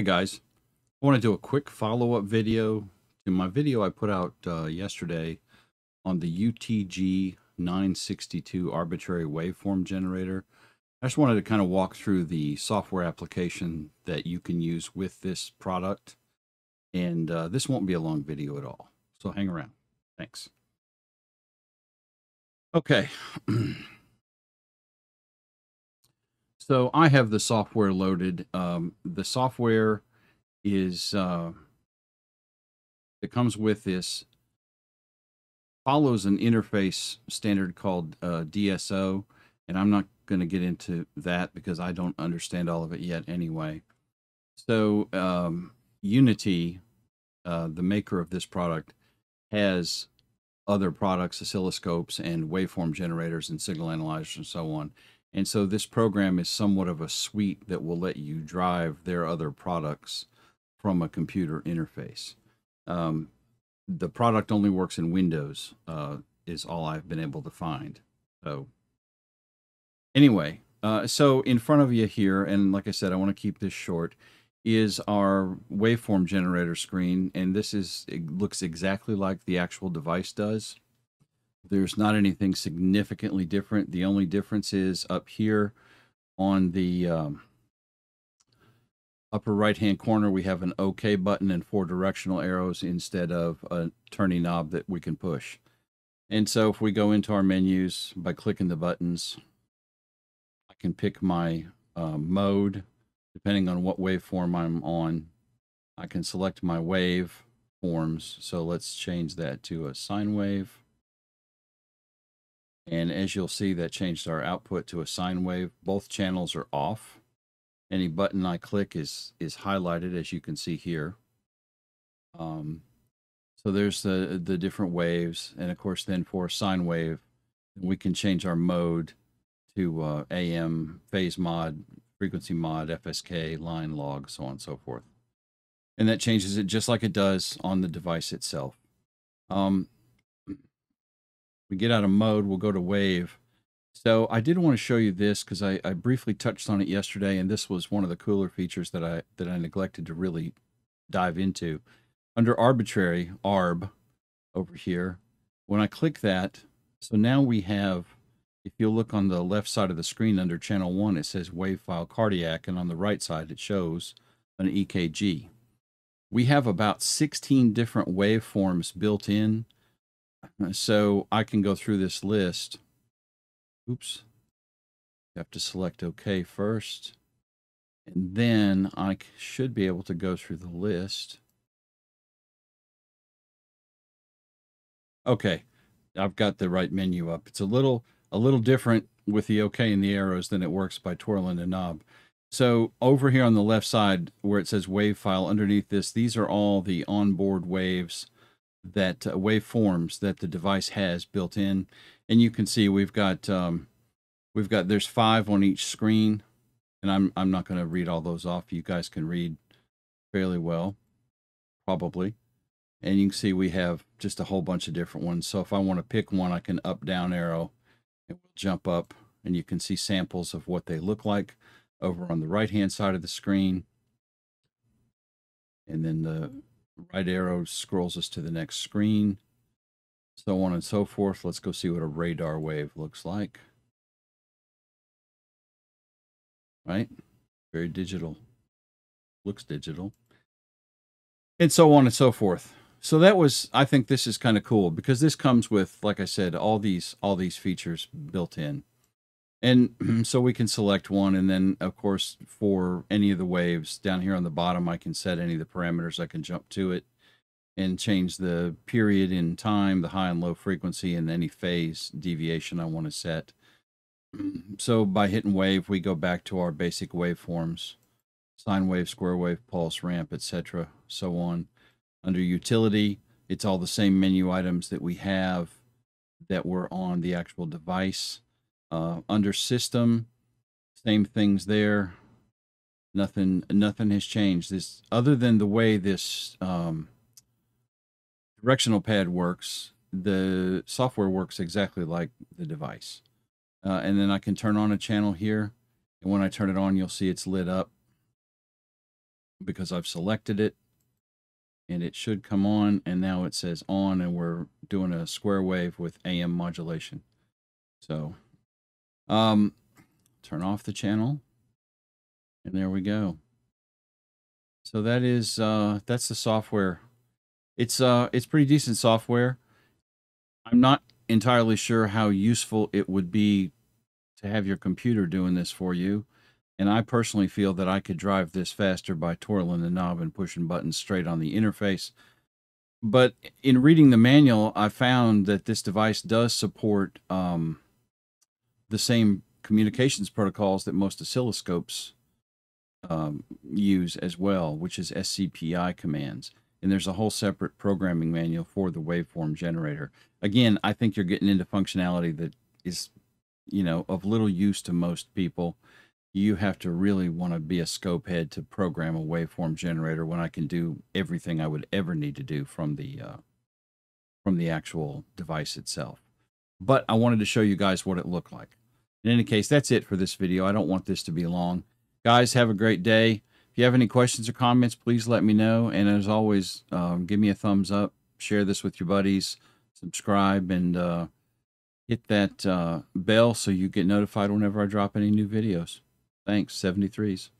Hey guys, I want to do a quick follow-up video to my video I put out uh, yesterday on the UTG 962 arbitrary waveform generator. I just wanted to kind of walk through the software application that you can use with this product. And uh, this won't be a long video at all. So hang around. Thanks. Okay. So I have the software loaded. Um, the software is uh, that comes with this follows an interface standard called uh, DSO, and I'm not going to get into that because I don't understand all of it yet anyway. So um, UNI-T, uh, the maker of this product, has other products, oscilloscopes and waveform generators and signal analyzers and so on. And so this program is somewhat of a suite that will let you drive their other products from a computer interface. Um, the product only works in Windows, uh, is all I've been able to find. So anyway, uh, so in front of you here, and like I said, I want to keep this short, is our waveform generator screen. And this is, it looks exactly like the actual device does. There's not anything significantly different. The only difference is up here on the um, upper right hand corner, we have an OK button and four directional arrows instead of a turning knob that we can push. And so if we go into our menus by clicking the buttons, I can pick my uh, mode depending on what waveform I'm on. I can select my wave forms. So let's change that to a sine wave. And as you'll see, that changed our output to a sine wave. Both channels are off. Any button I click is, is highlighted, as you can see here. Um, so there's the, the different waves. And of course, then for sine wave, we can change our mode to uh, AM, phase mod, frequency mod, FSK, line log, so on and so forth. And that changes it just like it does on the device itself. Um, we get out of mode, we'll go to wave. So I did want to show you this because I, I briefly touched on it yesterday, and this was one of the cooler features that I that I neglected to really dive into. Under arbitrary, ARB, over here, when I click that, so now we have, if you look on the left side of the screen under channel one, it says wave file cardiac, and on the right side it shows an EKG. We have about 16 different waveforms built in so I can go through this list. Oops. You have to select OK first. And then I should be able to go through the list. Okay, I've got the right menu up. It's a little a little different with the OK and the arrows than it works by twirling a knob. So over here on the left side where it says wave file underneath this, these are all the onboard waves that uh, waveforms that the device has built in. And you can see we've got um, we've got there's five on each screen, and I'm I'm not going to read all those off. You guys can read fairly well, probably. And you can see we have just a whole bunch of different ones. So if I want to pick one, I can up down arrow. It will jump up, and you can see samples of what they look like over on the right hand side of the screen. And then the right arrow scrolls us to the next screen, so on and so forth. Let's go see what a radar wave looks like. Right? Very digital. Looks digital. And so on and so forth. So that was I think this is kind of cool because this comes with like I said all these all these features built in. And so we can select one. And then, of course, for any of the waves down here on the bottom, I can set any of the parameters. I can jump to it and change the period in time, the high and low frequency, and any phase deviation I want to set. So by hitting wave, we go back to our basic waveforms, sine wave, square wave, pulse, ramp, etc., so on. Under utility, it's all the same menu items that we have that were on the actual device. Uh, under system, same things there. Nothing, nothing has changed. This other than the way this um, directional pad works. The software works exactly like the device. Uh, and then I can turn on a channel here. And when I turn it on, you'll see it's lit up. because I've selected it and it should come on and now it says on and we're doing a square wave with AM modulation. So um turn off the channel and there we go. So that is uh that's the software. It's uh it's pretty decent software. I'm not entirely sure how useful it would be to have your computer doing this for you. And I personally feel that I could drive this faster by twirling the knob and pushing buttons straight on the interface. But in reading the manual, I found that this device does support um, the same communications protocols that most oscilloscopes um, use as well, which is SCPI commands. And there's a whole separate programming manual for the waveform generator. Again, I think you're getting into functionality that is, you know, of little use to most people. You have to really want to be a scope head to program a waveform generator when I can do everything I would ever need to do from the uh, from the actual device itself. But I wanted to show you guys what it looked like. In any case, that's it for this video. I don't want this to be long. Guys, have a great day. If you have any questions or comments, please let me know. And as always, um, give me a thumbs up, share this with your buddies, subscribe, and uh, hit that uh, bell so you get notified whenever I drop any new videos. Thanks, 73s.